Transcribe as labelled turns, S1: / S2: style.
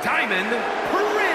S1: Diamond Perez.